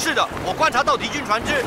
是的我观察到敌军船只。